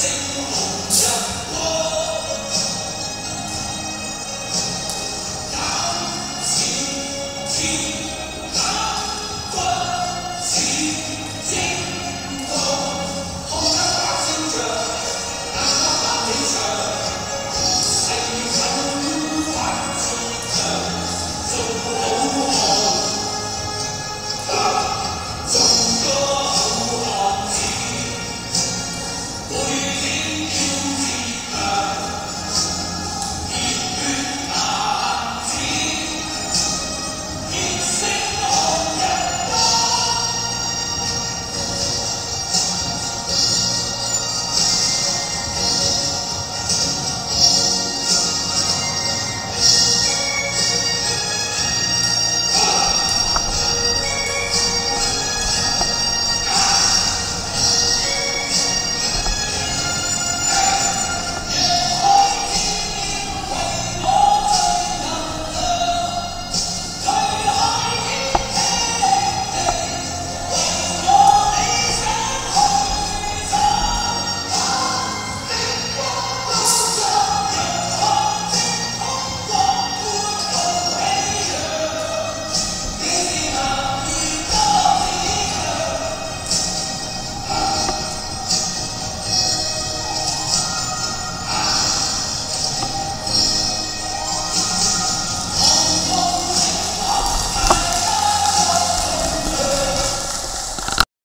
sempre.